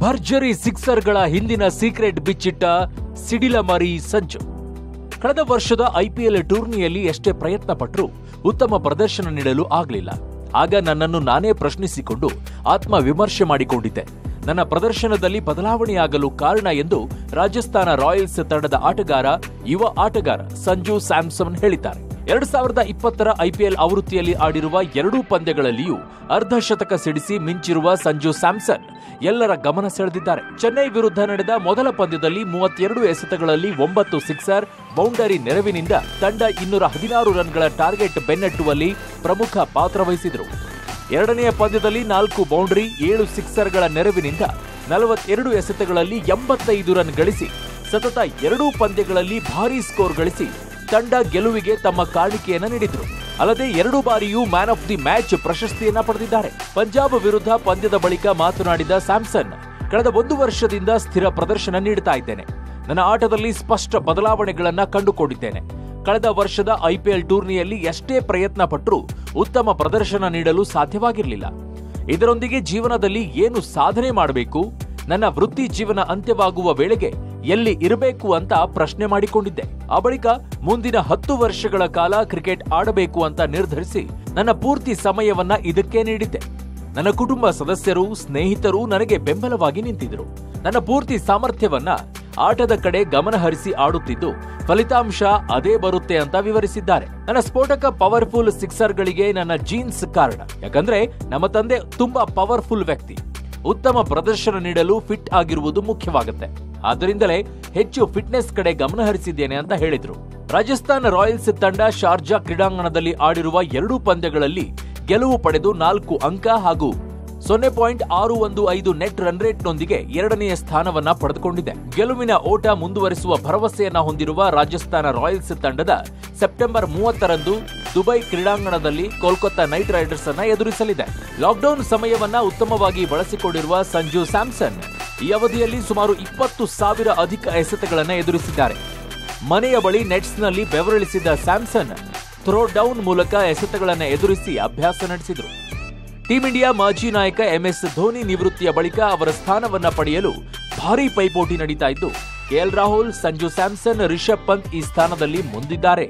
ಭರ್ಜರಿ ಸಿಕ್ಸರ್ಗಳ ಹಿಂದಿನ ಸೀಕ್ರೆಟ್ ಬಿಚ್ಚಿಟ್ಟ ಸಿಡಿಲ ಮರಿ ಸಂಜು. ಕಳೆದ ವರ್ಷದ ಐಪಿಎಲ್ ಟೂರ್ನಿಯಲ್ಲಿ ಎಷ್ಟೇ ಪ್ರಯತ್ನ ಪಟ್ಟರೂ ಉತ್ತಮ ಪ್ರದರ್ಶನ ನೀಡಲು ಆಗಲಿಲ್ಲ. ಆಗ ನನ್ನನ್ನು ನಾನೇ ಪ್ರಶ್ನಿಸಿಕೊಂಡು ಆತ್ಮ ವಿಮರ್ಶೆ ಮಾಡಿಕೊಂಡಿದ್ದೆ. ನನ್ನ ಪ್ರದರ್ಶನದಲ್ಲಿ ಬದಲಾವಣೆಯಾಗಲು ಕಾರಣ ಎಂದು ರಾಜಸ್ಥಾನ ರಾಯಲ್ಸ್ ತಂಡದ ಆಟಗಾರ, ಯುವ ಆಟಗಾರ ಸಂಜು ಸ್ಯಾಮ್ಸನ್ ಹೇಳಿದ್ದಾರೆ. ಎರಡ್ ಸಾವಿರದ ಇಪ್ಪತ್ತರ ಐಪಿಎಲ್ ಆವೃತ್ತಿಯಲ್ಲಿ ಆಡಿರುವ ಎರಡೂ ಪಂದ್ಯಗಳಲ್ಲಿಯೂ ಅರ್ಧ ಶತಕ ಸಿಡಿಸಿ ಮಿಂಚಿರುವ ಸಂಜು ಸ್ಯಾಮ್ಸನ್ ಎಲ್ಲರ ಗಮನ ಸೆಳೆದಿದ್ದಾರೆ. ಚೆನ್ನೈ ವಿರುದ್ಧ ನಡೆದ ಮೊದಲ ಪಂದ್ಯದಲ್ಲಿ ಮೂವತ್ತೆರಡು ಎಸೆತಗಳಲ್ಲಿ ಒಂಬತ್ತು ಸಿಕ್ಸರ್ ಬೌಂಡರಿ ನೆರವಿನಿಂದ ತಂಡ ಇನ್ನೂರ ಹದಿನಾರು ರನ್ಗಳ ಟಾರ್ಗೆಟ್ ಬೆನ್ನಟ್ಟುವಲ್ಲಿ ಪ್ರಮುಖ ಪಾತ್ರ ವಹಿಸಿದರು. ಎರಡನೆಯ ಪಂದ್ಯದಲ್ಲಿ ನಾಲ್ಕು ಬೌಂಡರಿ, ಏಳು ಸಿಕ್ಸರ್ಗಳ ನೆರವಿನಿಂದ ನಲವತ್ತೆರಡು ಎಸೆತಗಳಲ್ಲಿ ಎಂಬತ್ತೈದು ರನ್ ಗಳಿಸಿ, ಸತತ ಎರಡೂ ಪಂದ್ಯಗಳಲ್ಲಿ ಭಾರೀ ಸ್ಕೋರ್ ಗಳಿಸಿ ತಂಡ ಗೆಲುವಿಗೆ ತಮ್ಮ ಕಾಣಿಕೆಯನ್ನು ನೀಡಿದ್ರು. ಅಲ್ಲದೆ ಎರಡು ಬಾರಿಯೂ ಮ್ಯಾನ್ ಆಫ್ ದಿ ಮ್ಯಾಚ್ ಪ್ರಶಸ್ತಿಯನ್ನ ಪಡೆದಿದ್ದಾರೆ. ಪಂಜಾಬ್ ವಿರುದ್ಧ ಪಂದ್ಯದ ಬಳಿಕ ಮಾತನಾಡಿದ ಸ್ಯಾಮ್ಸನ್, ಕಳೆದ ಒಂದು ವರ್ಷದಿಂದ ಸ್ಥಿರ ಪ್ರದರ್ಶನ ನೀಡುತ್ತಾ ಇದ್ದೇನೆ. ನನ್ನ ಆಟದಲ್ಲಿ ಸ್ಪಷ್ಟ ಬದಲಾವಣೆಗಳನ್ನು ಕಂಡುಕೊಂಡಿದ್ದೇನೆ. ಕಳೆದ ವರ್ಷದ ಐಪಿಎಲ್ ಟೂರ್ನಿಯಲ್ಲಿ ಎಷ್ಟೇ ಪ್ರಯತ್ನ ಪಟ್ಟರೂ ಉತ್ತಮ ಪ್ರದರ್ಶನ ನೀಡಲು ಸಾಧ್ಯವಾಗಿರಲಿಲ್ಲ. ಇದರೊಂದಿಗೆ ಜೀವನದಲ್ಲಿ ಏನು ಸಾಧನೆ ಮಾಡಬೇಕು, ನನ್ನ ವೃತ್ತಿ ಜೀವನ ಅಂತ್ಯವಾಗುವ ವೇಳೆಗೆ ಎಲ್ಲಿ ಇರಬೇಕು ಅಂತ ಪ್ರಶ್ನೆ ಮಾಡಿಕೊಂಡಿದ್ದೆ. ಆ ಬಳಿಕ ಮುಂದಿನ ಹತ್ತು ವರ್ಷಗಳ ಕಾಲ ಕ್ರಿಕೆಟ್ ಆಡಬೇಕು ಅಂತ ನಿರ್ಧರಿಸಿ ನನ್ನ ಪೂರ್ತಿ ಸಮಯವನ್ನ ಇದಕ್ಕೆ ನೀಡಿದ್ದೆ. ನನ್ನ ಕುಟುಂಬ ಸದಸ್ಯರು, ಸ್ನೇಹಿತರು ನನಗೆ ಬೆಂಬಲವಾಗಿ ನಿಂತಿದ್ರು ನನ್ನ ಪೂರ್ತಿ ಸಾಮರ್ಥ್ಯವನ್ನ ಆಟದ ಕಡೆ ಗಮನ ಹರಿಸಿ ಆಡುತ್ತಿದ್ದು ಫಲಿತಾಂಶ ಅದೇ ಬರುತ್ತೆ ಅಂತ ವಿವರಿಸಿದ್ದಾರೆ. ನನ್ನ ಸ್ಫೋಟಕ ಪವರ್ಫುಲ್ ಸಿಕ್ಸರ್ ಗಳಿಗೆ ನನ್ನ ಜೀನ್ಸ್ ಕಾರಣ ಯಾಕಂದ್ರೆ ನಮ್ಮ ತಂದೆ ತುಂಬಾ ಪವರ್ಫುಲ್ ವ್ಯಕ್ತಿ. ಉತ್ತಮ ಪ್ರದರ್ಶನ ನೀಡಲು ಫಿಟ್ ಆಗಿರುವುದು ಮುಖ್ಯವಾಗುತ್ತೆ. ಆದ್ದರಿಂದಲೇ ಹೆಚ್ಚು ಫಿಟ್ನೆಸ್ ಕಡೆ ಗಮನ ಹರಿಸಿದ್ದೇನೆ ಅಂತ ಹೇಳಿದ್ರು. ರಾಜಸ್ಥಾನ್ ರಾಯಲ್ಸ್ ತಂಡ ಶಾರ್ಜಾ ಕ್ರೀಡಾಂಗಣದಲ್ಲಿ ಆಡಿರುವ ಎರಡೂ ಪಂದ್ಯಗಳಲ್ಲಿ ಗೆಲುವು ಪಡೆದು ನಾಲ್ಕು ಅಂಕ ಹಾಗೂ ಸೊನ್ನೆ ಪಾಯಿಂಟ್ ಆರು ಒಂದು ಐದು ನೆಟ್ ರನ್ ರೇಟ್ನೊಂದಿಗೆ ಎರಡನೆಯ ಸ್ಥಾನವನ್ನ ಪಡೆದುಕೊಂಡಿದೆ. ಗೆಲುವಿನ ಓಟ ಮುಂದುವರಿಸುವ ಭರವಸೆಯನ್ನ ಹೊಂದಿರುವ ರಾಜಸ್ಥಾನ ರಾಯಲ್ಸ್ ತಂಡದ ಸೆಪ್ಟೆಂಬರ್ ಮೂವತ್ತರಂದು ದುಬೈ ಕ್ರೀಡಾಂಗಣದಲ್ಲಿ ಕೋಲ್ಕತ್ತಾ ನೈಟ್ ರೈಡರ್ಸ್ ಅನ್ನ ಎದುರಿಸಲಿದೆ. ಲಾಕ್ಡೌನ್ ಸಮಯವನ್ನ ಉತ್ತಮವಾಗಿ ಬಳಸಿಕೊಂಡಿರುವ ಸಂಜು ಸ್ಯಾಮ್ಸನ್ ಈ ಅವಧಿಯಲ್ಲಿ ಸುಮಾರು ಇಪ್ಪತ್ತು ಸಾವಿರ ಅಧಿಕ ಎಸೆತಗಳನ್ನು ಎದುರಿಸಿದ್ದಾರೆ. ಮನೆಯ ಬಳಿ ನೆಟ್ಸ್ನಲ್ಲಿ ಬೆವರಳಿಸಿದ ಸ್ಯಾಮ್ಸನ್ ಥ್ರೋ ಡೌನ್ ಮೂಲಕ ಎಸೆತಗಳನ್ನು ಎದುರಿಸಿ ಅಭ್ಯಾಸ ನಡೆಸಿದರು. ಟೀಂ ಇಂಡಿಯಾ ಮಾಜಿ ನಾಯಕ ಎಂಎಸ್ ಧೋನಿ ನಿವೃತ್ತಿಯ ಬಳಿಕ ಅವರ ಸ್ಥಾನವನ್ನ ಪಡೆಯಲು ಭಾರೀ ಪೈಪೋಟಿ ನಡೀತಾ ಇದ್ದು ಕೆಎಲ್ ರಾಹುಲ್, ಸಂಜು ಸ್ಯಾಮ್ಸನ್, ರಿಷಬ್ ಪಂತ್ ಈ ಸ್ಥಾನದಲ್ಲಿ ಮುಂದಿದ್ದಾರೆ.